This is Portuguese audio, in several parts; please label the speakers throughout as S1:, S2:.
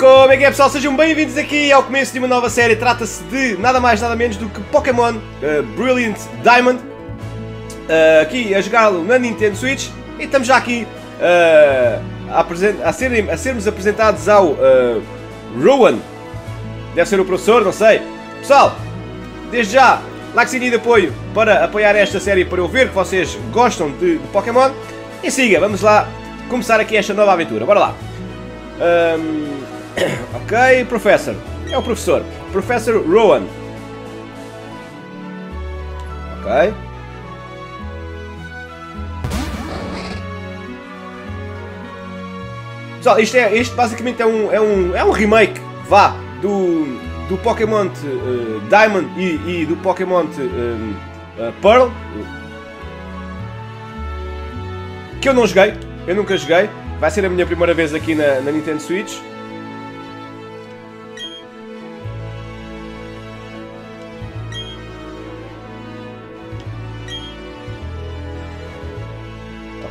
S1: Como é que é pessoal? Sejam bem-vindos aqui ao começo de uma nova série. Trata-se de nada mais nada menos do que Pokémon uh, Brilliant Diamond. Uh, aqui a jogá-lo na Nintendo Switch. E estamos já aqui uh, a, a, a, sermos apresentados ao Rowan. Deve ser o professor, não sei. Pessoal, desde já, like e de apoio para apoiar esta série para eu ver que vocês gostam de, de Pokémon. E siga, vamos lá começar aqui esta nova aventura. Bora lá. Um, ok, professor. É o professor. Professor Rowan. Ok. Pessoal, isto, é, isto basicamente é um, é, um, é um remake, vá, do, do Pokémon uh, Diamond e, e, do Pokémon uh, Pearl. Que eu não joguei, eu nunca joguei. Vai ser a minha primeira vez aqui na, na Nintendo Switch.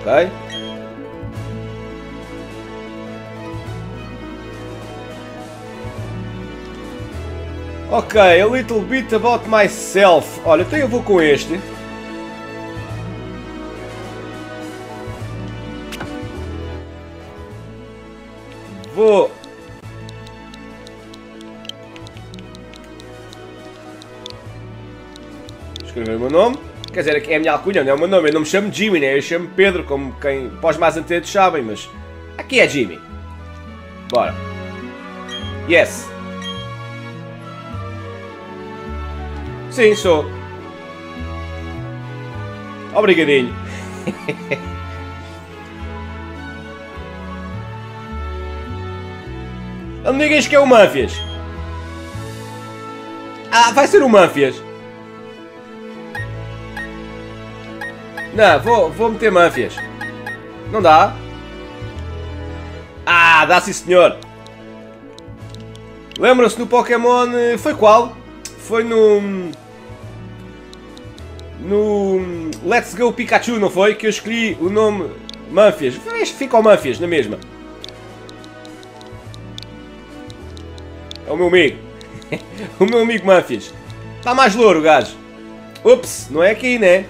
S1: Ok. Ok, a little bit about myself. Olha, então eu vou com este. Vou... Escrever o meu nome. Quer dizer, é a minha alcunha, não é o meu nome. Eu não me chamo Jimmy, né? Eu chamo Pedro, como quem pós mais antenos sabem, mas aqui é Jimmy. Bora. Yes. Sim, sou. Obrigadinho. Não me digas que é o Manfias. Ah, vai ser o Manfias. Não, vou, vou meter Manfias. Não dá? Ah, dá sim senhor. Lembram-se do Pokémon... Eh, foi qual? Foi no... No... Let's Go Pikachu, não foi? Que eu escolhi o nome Manfias. Fica o Manfias, na mesma. É o meu amigo. o meu amigo Manfias. Está mais louro gajo. Ups, não é aqui, né?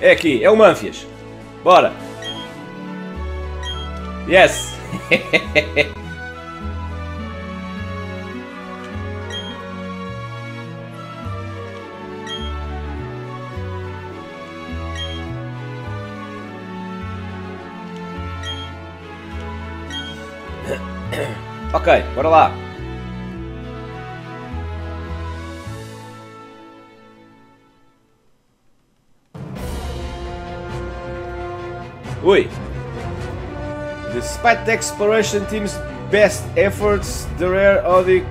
S1: É aqui, é o Manfias. Bora. Yes. ok, bora lá. Oi! Despite the exploration team's best efforts, the rare oddly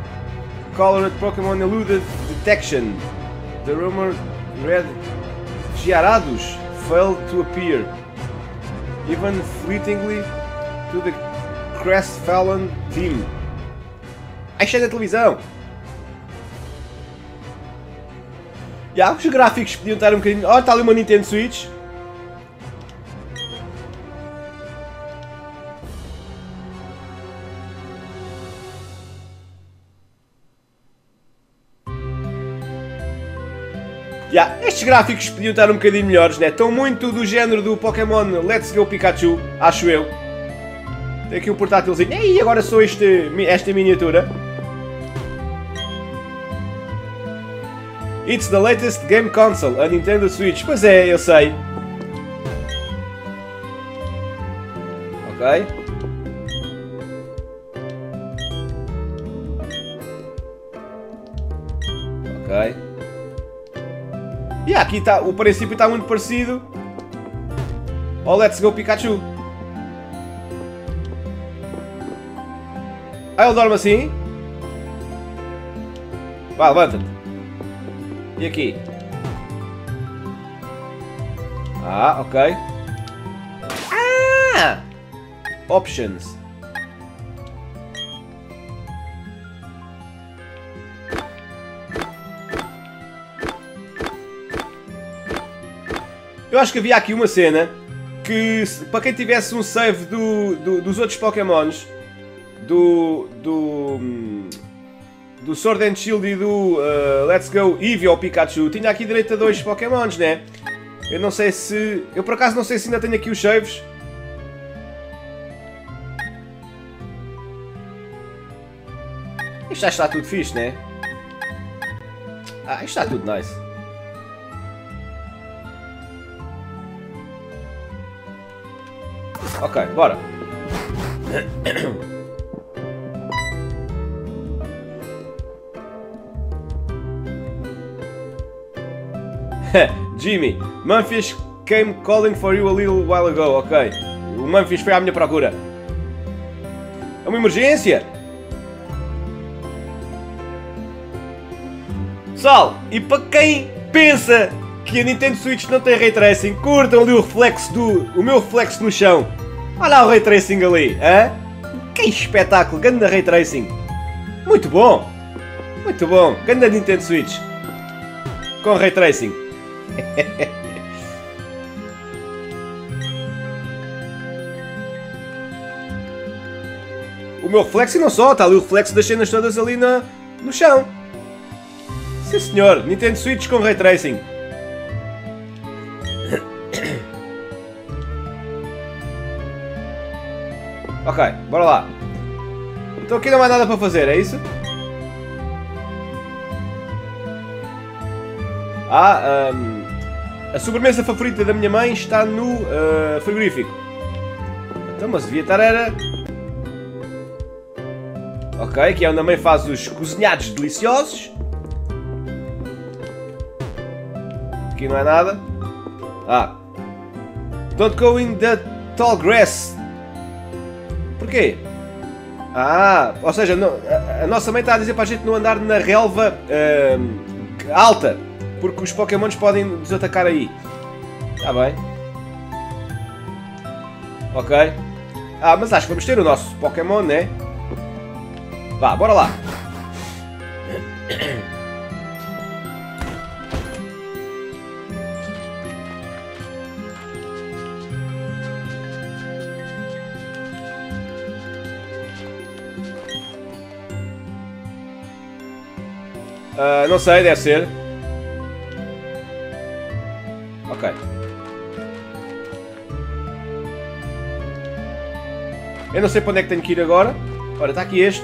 S1: colored Pokemon eluded detection. The rumored red Giarados failed to appear, even fleetingly, to the crestfallen team. Achei da televisão! E yeah, os gráficos podiam estar um bocadinho... Olha, está ali uma Nintendo Switch. Estes gráficos podiam estar um bocadinho melhores, né? Estão muito do género do Pokémon Let's Go Pikachu, acho eu. Tem aqui um portátilzinho. E agora sou este, esta miniatura. It's the latest game console, a Nintendo Switch. Pois é, eu sei. Ok. Aqui está, o princípio está muito parecido ao Let's Go Pikachu. Ah, ele dorme assim? Vá, levanta-te. E aqui? Ah, ok. Ah! Options. Eu acho que havia aqui uma cena que para quem tivesse um save do, do, dos outros Pokémons, do, do, do Sword and Shield e do uh, Let's Go Eevee ou Pikachu, tinha aqui direito a dois Pokémons, né? Eu não sei se... Eu por acaso não sei se ainda tenho aqui os saves. Isto já está tudo fixe, né? Ah, isto está tudo nice. Ok, bora. Jimmy, Memphis came calling for you a little while ago. Ok. O Memphis foi à minha procura. É uma emergência? Pessoal, e para quem pensa que a Nintendo Switch não tem Ray Tracing, curtam ali o reflexo do... o meu reflexo no chão. Olha o Ray Tracing ali, hã? Que espetáculo, grande Ray Tracing. Muito bom. Muito bom, grande Nintendo Switch. Com Ray Tracing. o meu reflexo e não só, está ali o reflexo das cenas todas ali na, no chão. Sim senhor, Nintendo Switch com Ray Tracing. Ok, bora lá. Então aqui não há nada para fazer, é isso? Ah, um, a sobremesa favorita da minha mãe está no uh, frigorífico. Então, mas devia estar era... Ok, aqui é onde a mãe faz os cozinhados deliciosos. Aqui não é nada. Ah. Don't go in the tall grass. Porquê? Ah, ou seja, não, a, nossa mãe está a dizer para a gente não andar na relva uh, alta. Porque os Pokémons podem nos atacar aí. Está bem. Ok. Ah, mas acho que vamos ter o nosso Pokémon, né? Vá, bora lá. Uh, não sei, deve ser. Ok. Eu não sei para onde é que tenho que ir agora. Ora, está aqui este.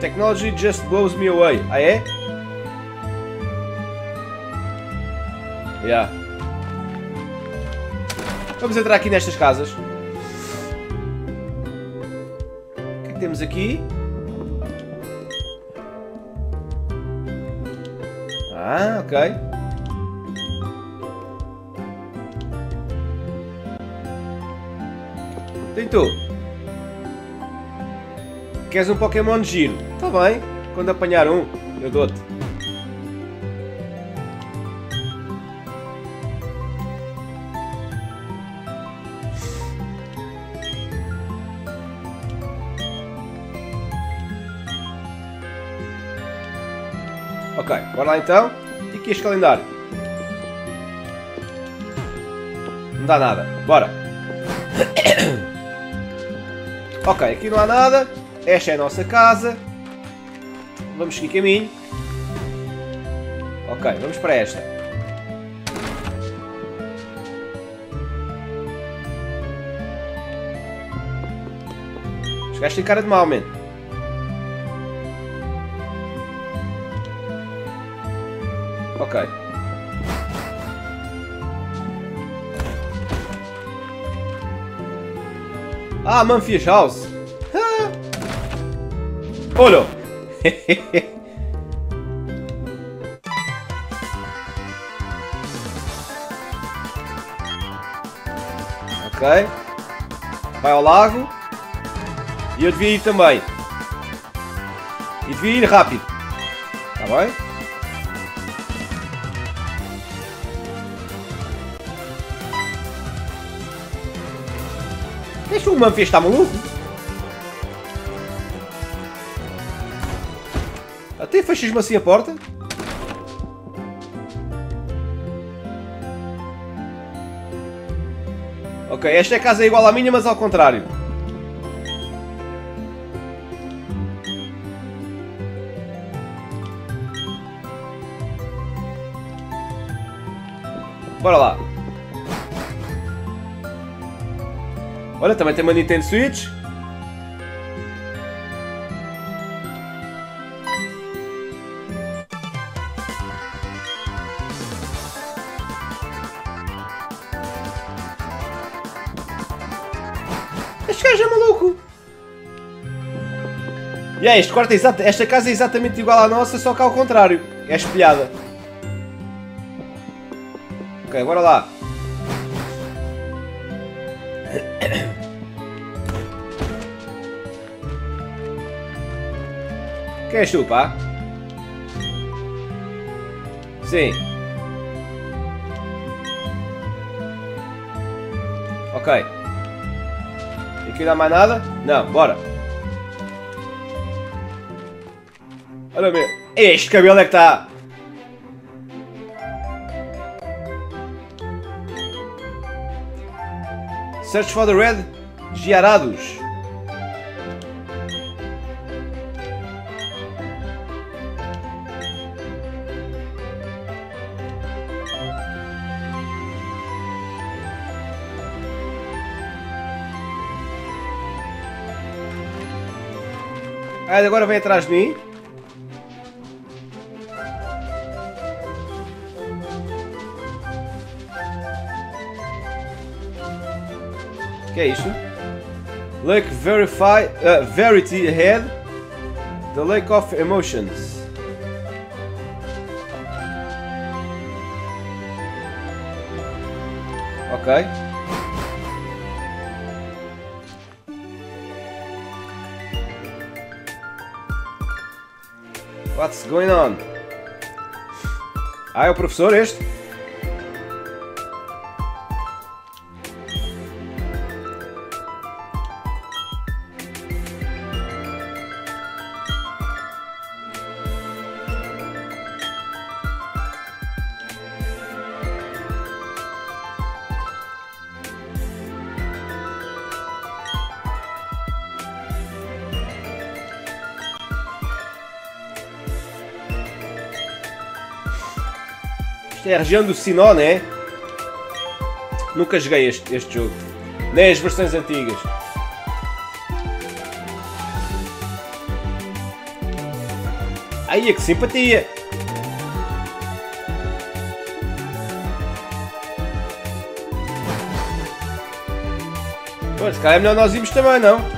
S1: Technology just blows me away. Ah, é? Yeah. Vamos entrar aqui nestas casas. O que é que temos aqui? Tem tu. Queres um Pokémon giro? Está bem. Quando apanhar um, eu dou-te. Ok, bora lá então. Aqui este calendário. Não dá nada. Bora. Ok, aqui não há nada. Esta é a nossa casa. Vamos seguir caminho. Ok, vamos para esta. Gajos têm cara de mal, man. Ok. Ah, Manfish House. Ah. Olha. ok. Vai ao lago. E eu devia ir também. E devia ir rápido. Está bem? Deixa o Manfias estar maluco. Até fechas-me assim a porta. Ok, esta é casa igual à minha, mas ao contrário. Bora lá. Olha, também tem uma Nintendo Switch. Este gajo é maluco! E é, este quarto é exato, esta casa é exatamente igual à nossa, só que ao contrário. É espelhada. Ok, bora lá. Tu, pá? Sim. Ok. Aqui não há mais nada? Não, bora. Olha meu. Este cabelo é que está. Search for the red Giarados. Ah, agora vem atrás de mim. que é isto? Lake Verify, uh, Verity Ahead, The Lake of Emotions. Ok. What's going on? Ah, é o professor este? Isto é a região do Sinó, né? Nunca joguei este, este jogo. Nem as versões antigas. Aí, que simpatia! Pô, se calhar é melhor nós irmos também, não?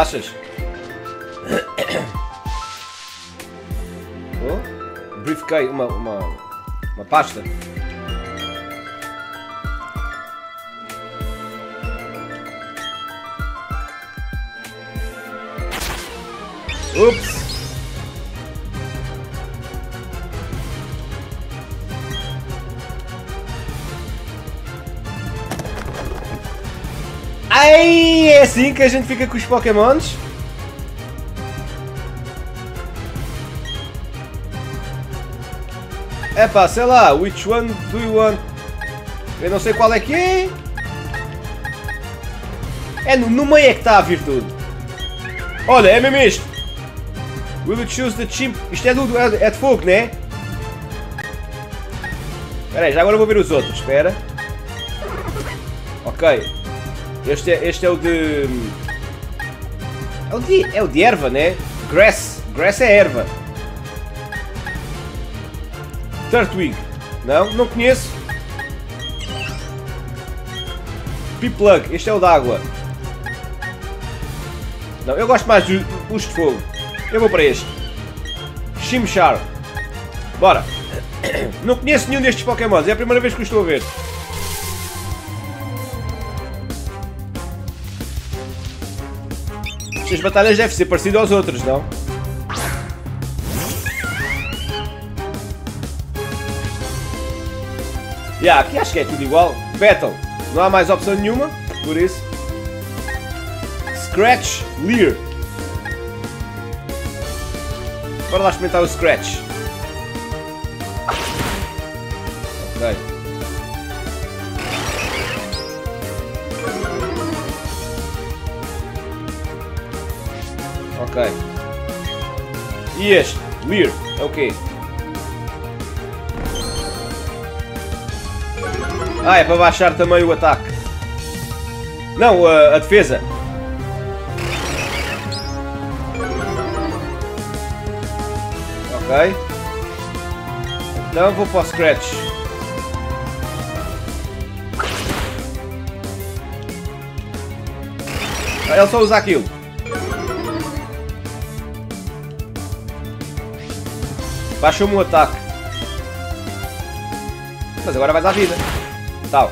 S1: Achas? Oh? Briefcase, uma, uma, uma pasta. Ups! Ai, é assim que a gente fica com os Pokémons? É pá, sei lá, which one do you want? Eu não sei qual é que é. É no, no meio é que está a virtude. Olha, é mesmo isto. Will you choose the chimp? Isto é, do, é, é de fogo, né? Espera aí, já agora vou ver os outros, espera. Ok. Este é, este é o de... É o de, é o de erva, né? Grass. Grass é erva. Turtwig. Não, não conheço. Piplug. Este é o de água. Não, eu gosto mais dos de fogo. Eu vou para este. Chimchar. Bora. Não conheço nenhum destes Pokémons. É a primeira vez que os estou a ver. Estas batalhas devem ser parecidas aos outros, não? Yeah, aqui acho que é tudo igual. Battle. Não há mais opção nenhuma, por isso. Scratch Lear. Bora lá experimentar o Scratch. Ok. E este? Lear. É o quê? Ah, é para baixar também o ataque. Não, a, a defesa. Ok. Então vou para o Scratch. Ah, ele só usa aquilo. Baixou-me o ataque. Mas agora vais à vida. Tal.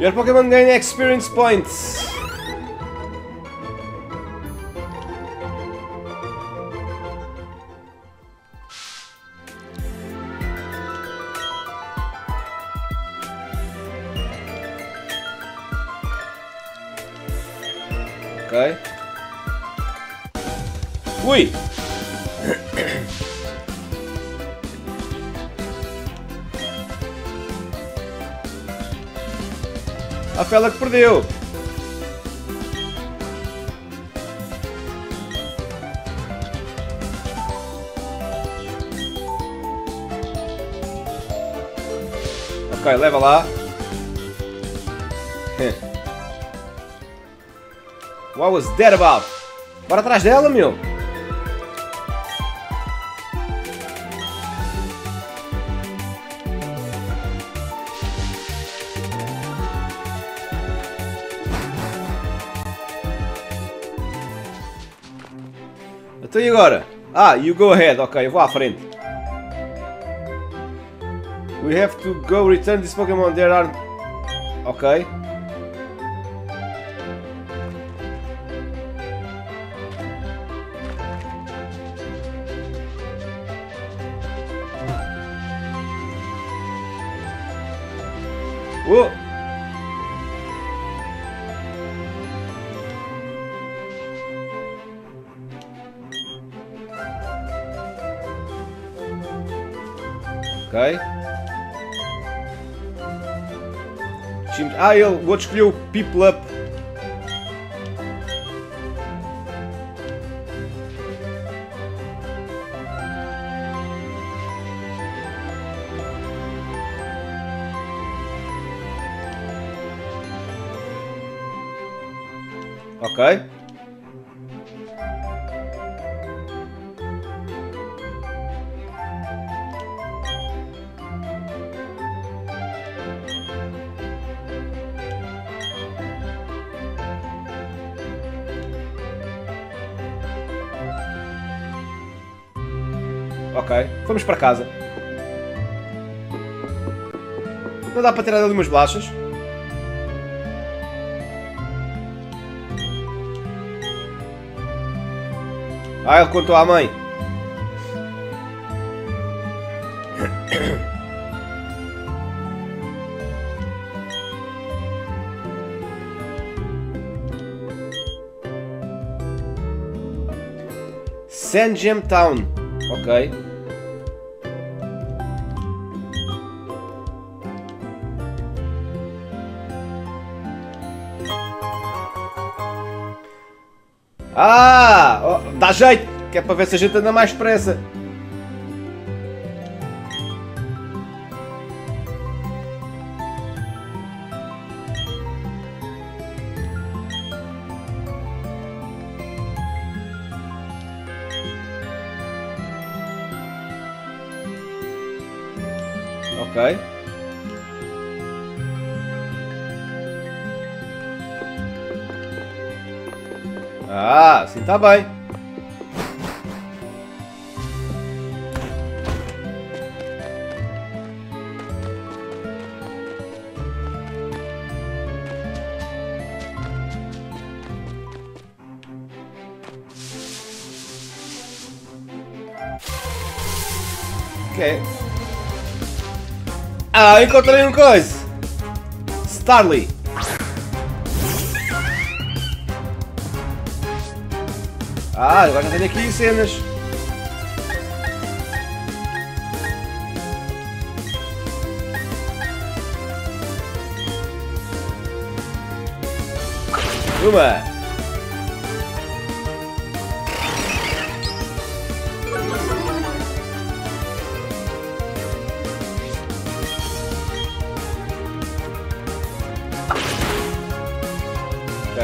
S1: Your Pokémon gain experience points. Ok. Ui! A fela que perdeu. Ok, leva lá. What was that about? Bora atrás dela, meu. Ah, you go ahead. Ok, eu vou à frente. We have to go return this Pokémon. There are... Ok. Oh! Ok. Time- Ah, ele, o outro People Up. Para casa. Não dá para tirar ali umas bolachas? Ah, ele contou à mãe. Sandgem Town. Ok. Ah! dá jeito! Que é para ver se a gente anda mais depressa. Tá bem. Ok. Ah, encontrei um coisa. Starly. Ah, agora já tenho aqui cenas. Uma.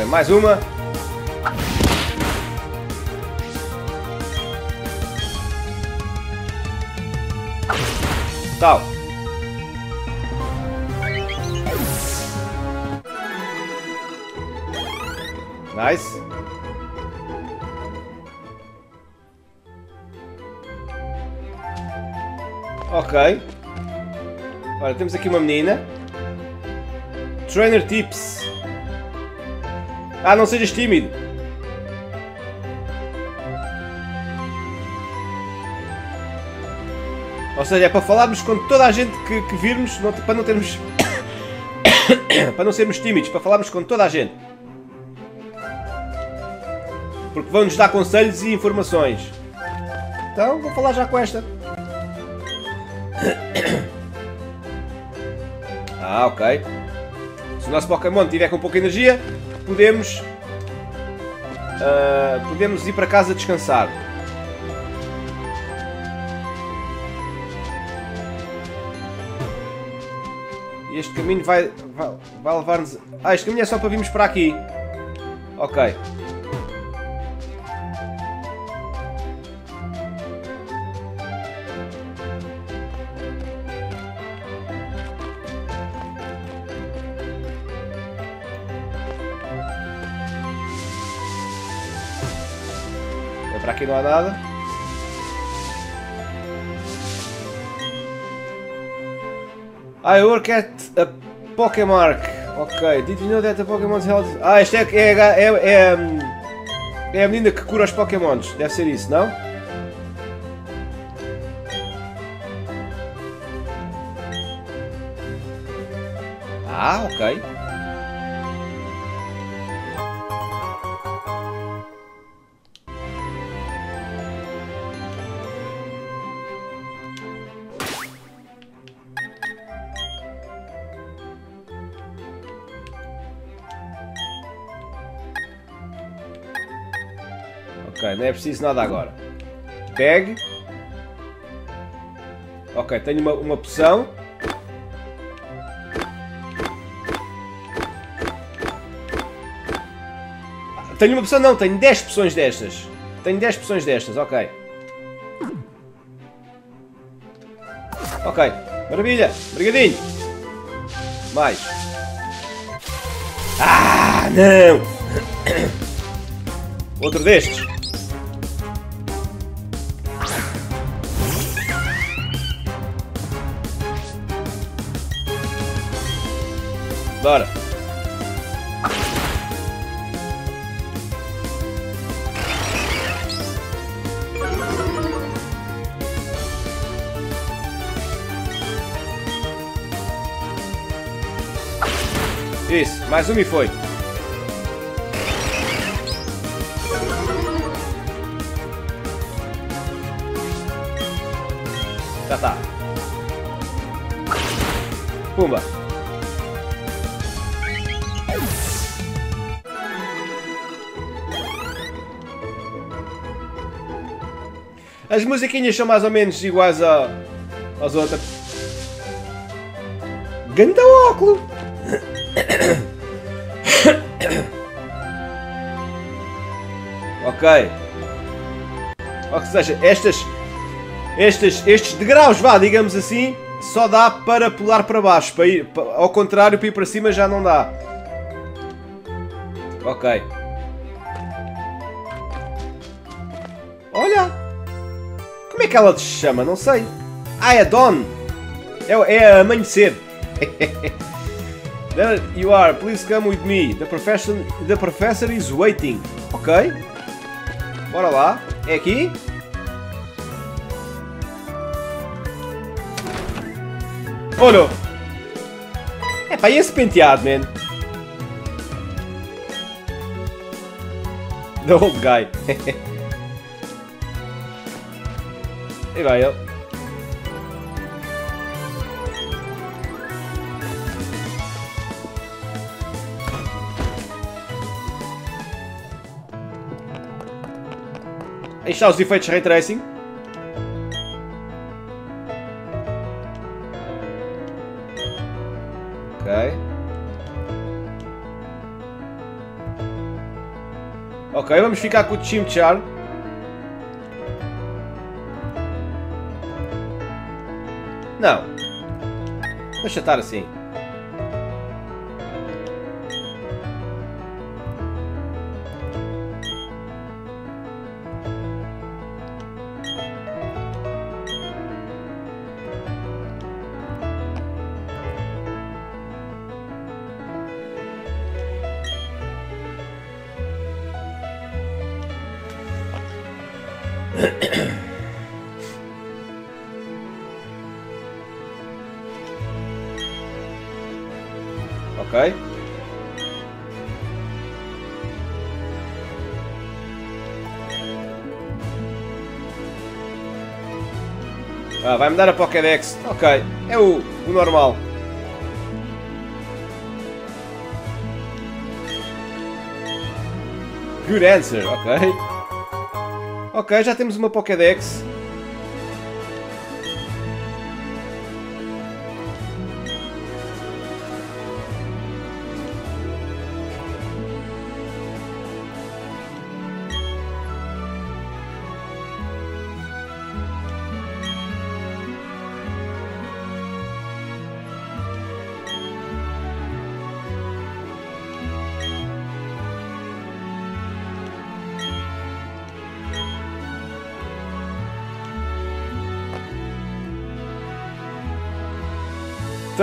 S1: Mais uma. Tal. Nice. Ok. Olha, temos aqui uma menina. Trainer Tips. Ah, não sejas tímido. Ou seja, é para falarmos com toda a gente que, que virmos, não- para não termos. para não sermos tímidos, para falarmos com toda a gente. Porque vão-nos dar conselhos e informações. Então, vou falar já com esta. Ah, ok. Se o nosso Pokémon tiver com pouca energia, podemos. ah, podemos ir para casa descansar. Este caminho vai, vai, vai levar-nos. Ah, este caminho é só para virmos para aqui. Ok. É para aqui não há nada. I work at a Pokémark. Ok, did you know that the Pokémon held... Ah, isto é, é, é, é, hum, é a menina que cura os Pokémons. Deve ser isso, não? Ah, ok. Ok, não é preciso nada agora. Pegue. Ok, tenho uma, uma poção. Tenho uma poção, não, tenho 10 poções destas. Tenho 10 poções destas, ok. Ok, maravilha, brigadinho. Mais. Ah, não! Outro destes. Bora. Isso, mais uma e foi. Já tá. Pumba. As musiquinhas são mais ou menos iguais a, às outras. Ganda óculo! ok. Ou seja, estas, estes, estes degraus, vá, digamos assim, só dá para pular para baixo. Para ir, ao contrário, para ir para cima já não dá. Ok. Olha! Como é que ela se chama? Não sei. Ah, é Dawn. É, é amanhecer. There you are. Please come with me. The professor, the professor is waiting. Ok. Bora lá. É aqui? Oh não! É e esse penteado, man? The old guy. vai. Aí está os efeitos Ray Tracing. Vamos ficar com o Chimchar. Não. Deixa estar assim. Ah, vai-me dar a Pokédex. Ok, é o, o normal. Good answer, ok. Ok, já temos uma Pokédex.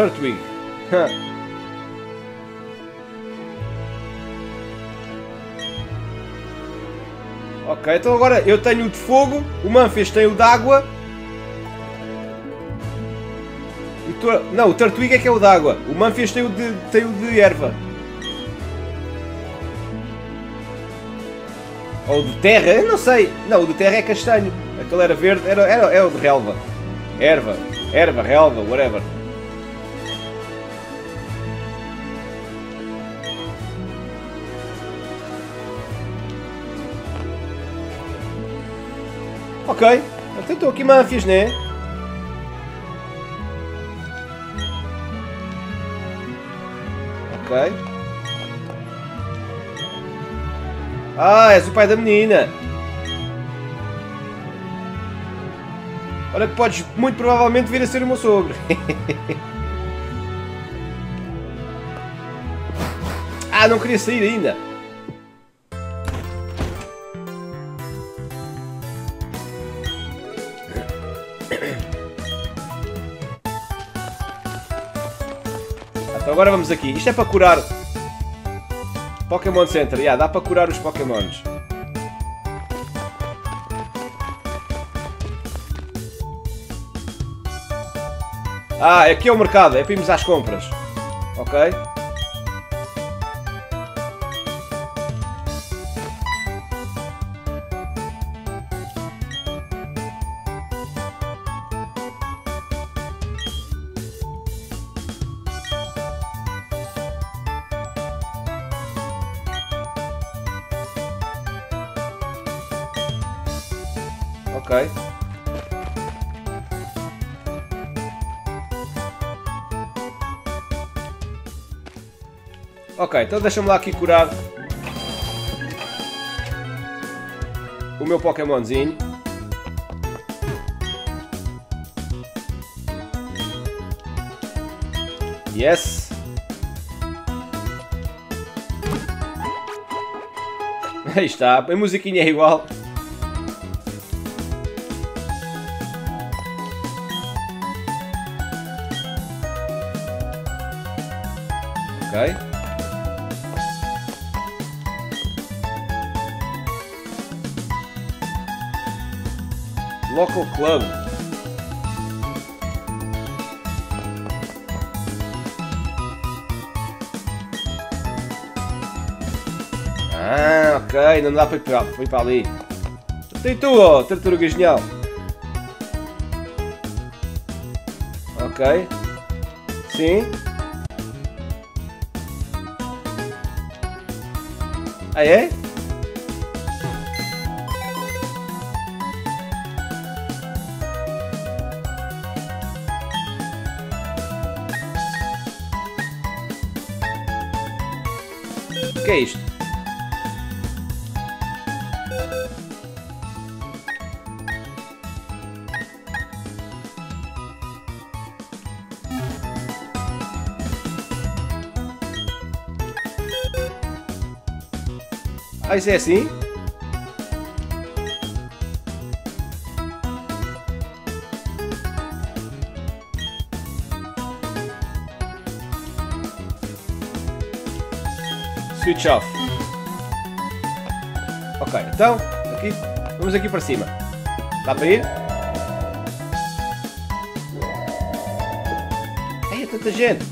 S1: Turtwig. ok, então agora eu tenho o de fogo, o Manfias tem o de água. O Não, o Turtwig é que é o de água. O Manfias tem o de, tem o de erva. Ou de terra, eu não sei. Não, o de terra é castanho. Aquele era verde, era, era, é o de relva. Erva, erva, relva, whatever. Ok, então estou aqui máfias, né? Ok. Ah, és o pai da menina. Olha que podes muito provavelmente vir a ser o meu sogro. ah, não queria sair ainda. Vamos aqui. Isto é para curar... Pokémon Center. Yeah, dá para curar os Pokémons. Ah, aqui é o mercado. É para irmos às compras. Ok? Ok. Ok, então deixa-me lá aqui curar o meu Pokémonzinho. Yes! Aí está, a musiquinha é igual. Vocal Club. Ah, ok, não dá para ir para, para, ali. Tem tu, oh, tartaruga genial. Ok. Sim. Ah, é? Que é isto? Ah, isso é assim? Off. Ok, então, aqui, vamos aqui para cima. Dá para ir? É tanta gente.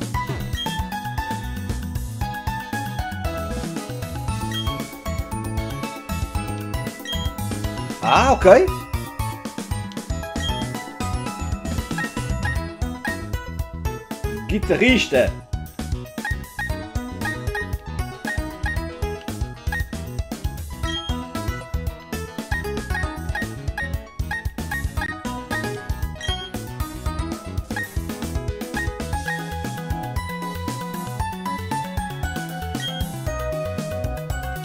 S1: Ah, ok. Guitarrista.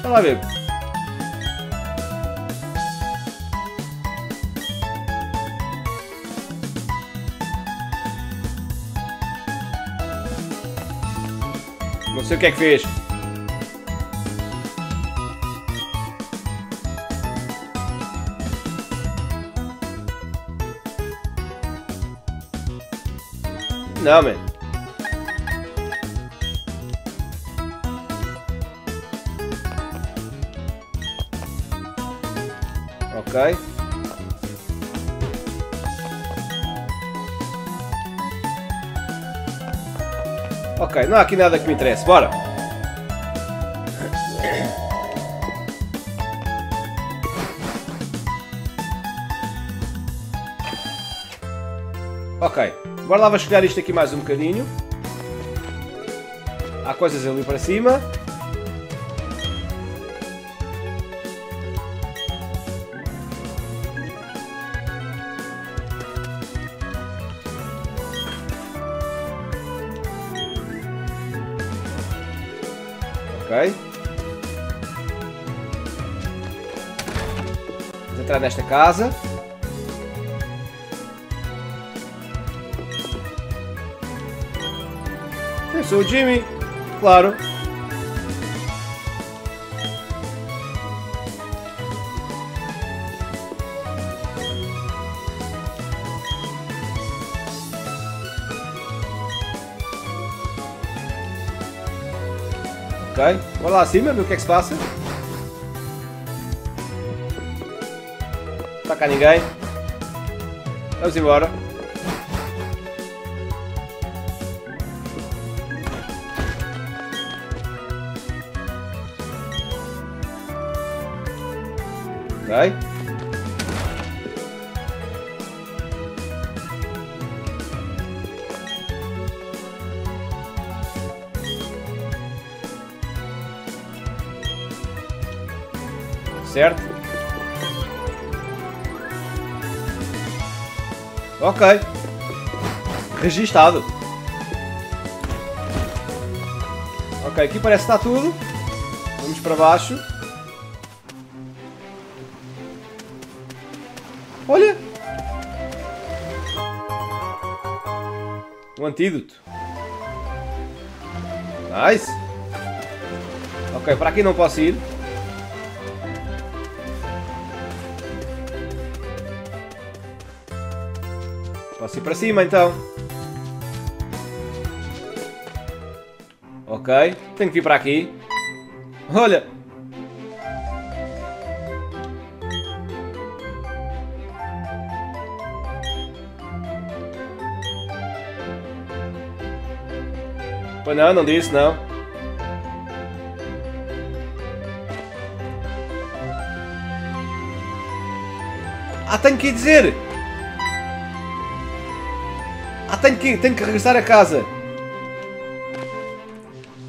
S1: Deixa lá ver. Não sei o que é que fez. Não, man. Ok, não há aqui nada que me interesse. Bora! Ok, bora lá vasculhar isto aqui mais um bocadinho. Há coisas ali para cima. Ok. Vamos entrar nesta casa. Eu sou o Jimmy, claro. Bora lá acima, ver o que é que se passa. Não está cá ninguém. Vamos embora. Ok. Registado. Ok, aqui parece que está tudo. Vamos para baixo. Olha! Um antídoto. Nice. Ok, para aqui não posso ir. Posso ir para cima então. Ok, tenho que vir para aqui. Olha! Pois não, não disse não. Ah, tenho que dizer! Tenho que, tenho que regressar a casa.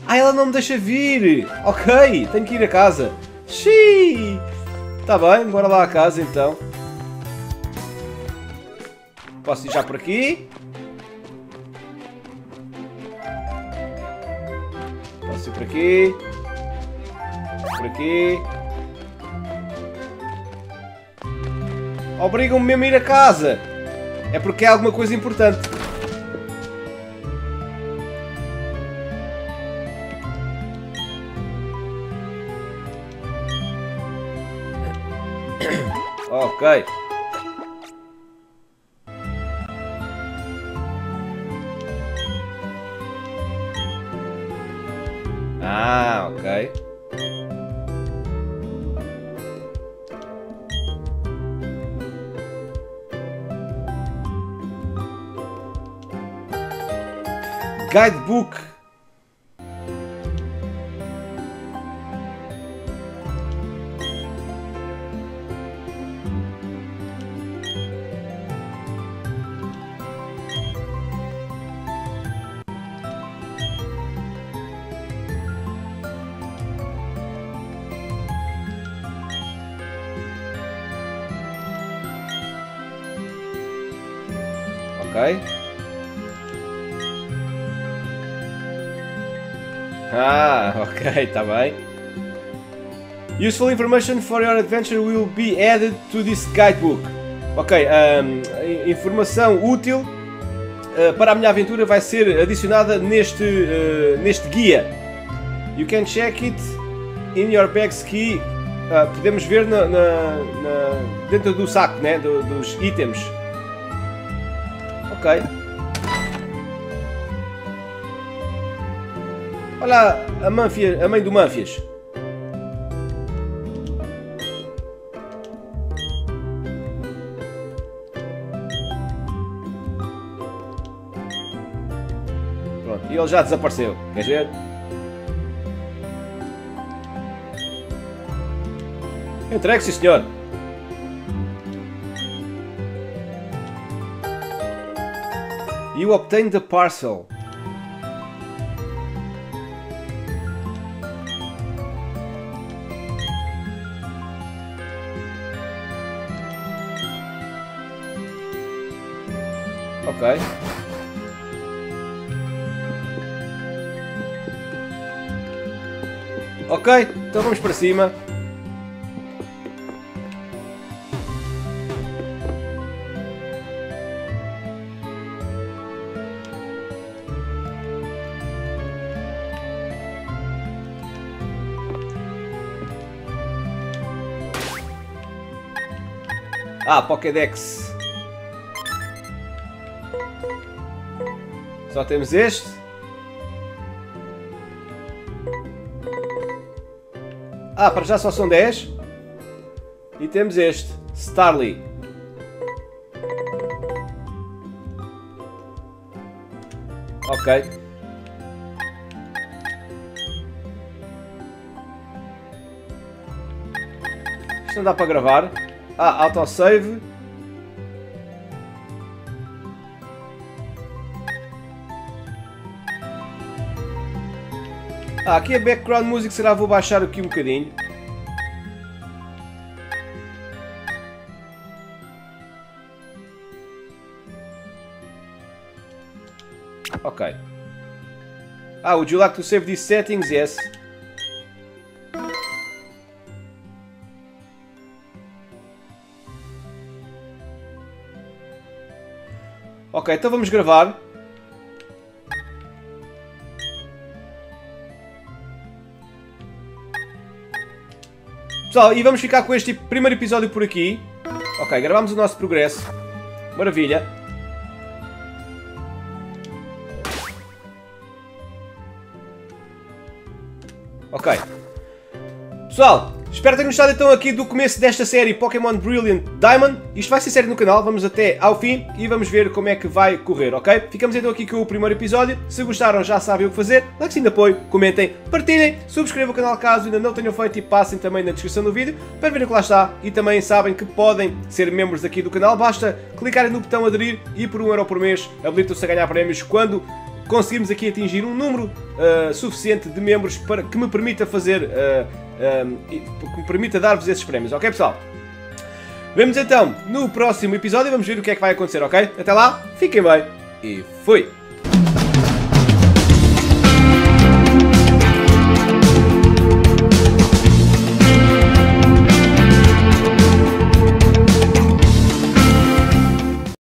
S1: Ah, ela não me deixa vir. Ok, tenho que ir a casa. Xiii. Tá bem, bora lá a casa então. Posso ir já por aqui? Posso ir por aqui? Por aqui? Obrigam-me mesmo a ir a casa. É porque é alguma coisa importante. Ok. Ah, ok. Guidebook. Ok, está bem. Useful information for your adventure will be added to this guidebook. Ok, um, informação útil uh, para a minha aventura vai ser adicionada neste, uh, neste guia. You can check it in your bag's key. Uh, podemos ver na, na, na, dentro do saco né, do, dos itens. Ok. Olha a, Manfia, a mãe do Manfias. Pronto, e ele já desapareceu. Queres ver? Entregue, sim senhor. You obtained the parcel. Ok. Ok, então vamos para cima. Ah, Pokédex. Só temos este. Ah, para já só são 10. E temos este, Starly. Ok. Isto não dá para gravar. Ah, autosave. Ah, aqui a background music será vou baixar aqui um bocadinho. Ok. Ah, would you like to save these settings? Yes. Ok, então vamos gravar. Pessoal, e vamos ficar com este primeiro episódio por aqui. Ok, gravamos o nosso progresso. Maravilha. Ok. Pessoal, Espero que tenham gostado então aqui do começo desta série Pokémon Brilliant Diamond. Isto vai ser série no canal, vamos até ao fim e vamos ver como é que vai correr, ok? Ficamos então aqui com o primeiro episódio. Se gostaram já sabem o que fazer. Like de apoio, comentem, partilhem, subscrevam o canal caso ainda não tenham feito e passem também na descrição do vídeo para verem que lá está. E também sabem que podem ser membros aqui do canal. Basta clicarem no botão aderir e por 1 euro por mês habilitam-se a ganhar prémios quando conseguirmos aqui atingir um número uh, suficiente de membros para que me permita fazer, uh, que me permita dar-vos esses prémios, ok pessoal? Vemos então no próximo episódio, vamos ver o que é que vai acontecer, ok? Até lá, fiquem bem e fui!